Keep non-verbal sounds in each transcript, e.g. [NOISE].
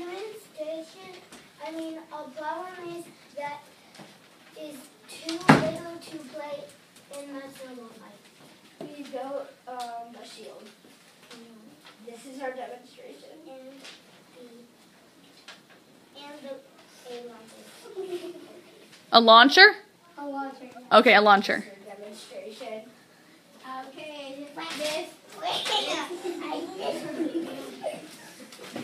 a demonstration, I mean, a flower maze that is too little to play in the snowball fight. We built um, a shield. This is our demonstration. And the, and the, a launcher. A launcher? A launcher. Okay, a launcher. This is our demonstration. Okay, just like this. [LAUGHS]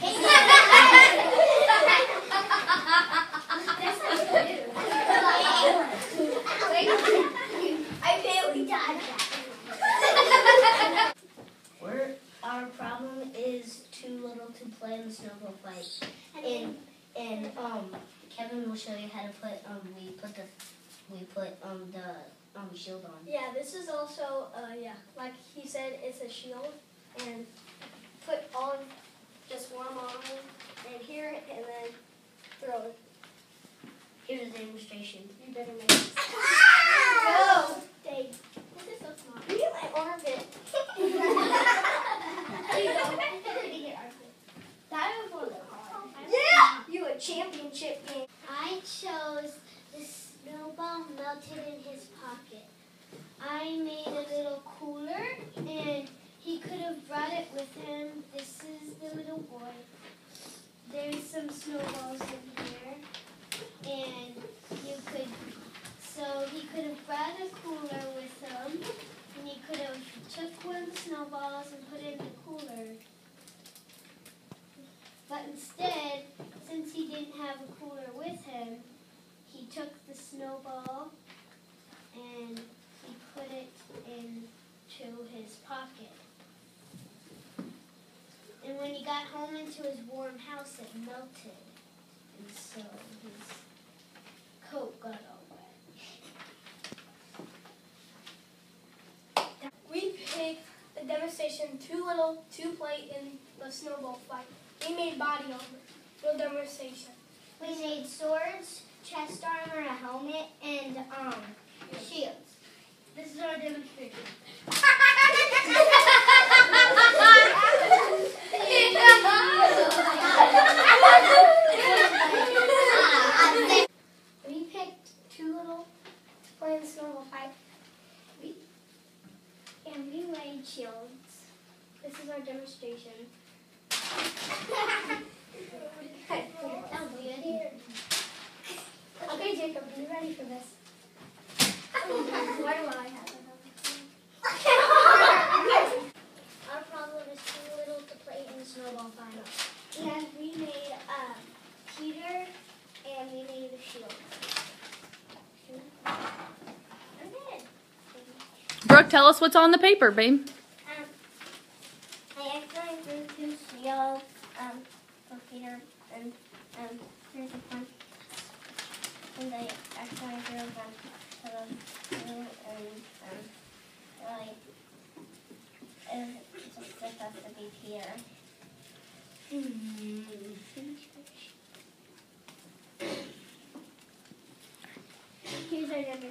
I barely dodged that. We're, our problem is too little to play in the snowball fight. And and um Kevin will show you how to put um we put the we put um the um shield on. Yeah, this is also, uh, yeah, like he said, it's a shield. And put on just one on and here, and then throw it. Here's a demonstration. You better make it. [LAUGHS] Go! Dave, This is so smart. you my armpit. There you go. That was a little hard. Yeah! You a championship game. I chose the snowball melted in his pocket. I made a little cooler and he could have brought it with him. This is the little boy. There's some snowballs in here. And you could, so he could have brought a cooler with him. And he could have took one of the snowballs and put it in the cooler. But instead, since he didn't have a cooler with him, he took the snowball and he put it into his pocket. And when he got home into his warm house, it melted. And so his coat got all wet. We picked the demonstration too little to play in the snowball fight. We made body armor. No demonstration. We made swords, chest armor, a helmet, and um shields. This is our demonstration. We picked too little to play in the snowball fight. We, and we made shields. This is our demonstration. [LAUGHS] That was good. Okay, Jacob, are you ready for this? Brooke, tell us what's on the paper, babe. Um, I actually drew two seals um, for Peter and um. And I actually drew the blue and um, like, supposed to be Peter. Hmm. [LAUGHS] Here's our number